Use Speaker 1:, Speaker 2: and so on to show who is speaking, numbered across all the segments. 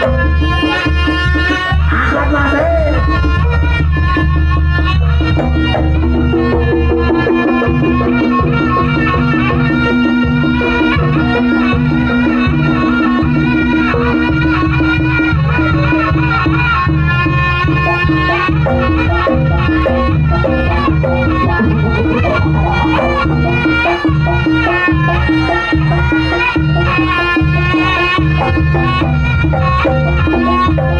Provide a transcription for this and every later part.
Speaker 1: Thank you. Música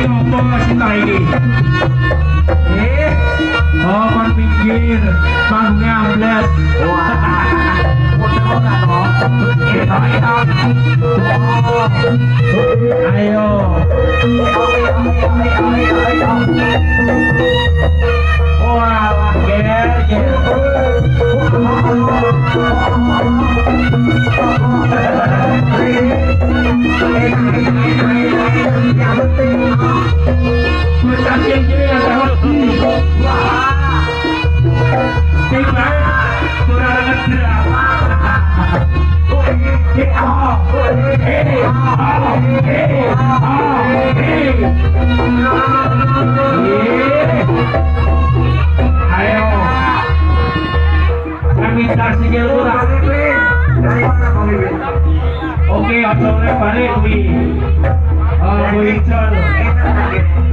Speaker 2: Jir opo kasi tayo Eh, oh, konting Jir, bagongnya ambles.
Speaker 1: Wah, kota-kota no.
Speaker 2: Ito, ito. Ayo. Wah, ger, ger. Oke, okay, asalnya balik, Wih. Oh, Wih,
Speaker 1: Cal.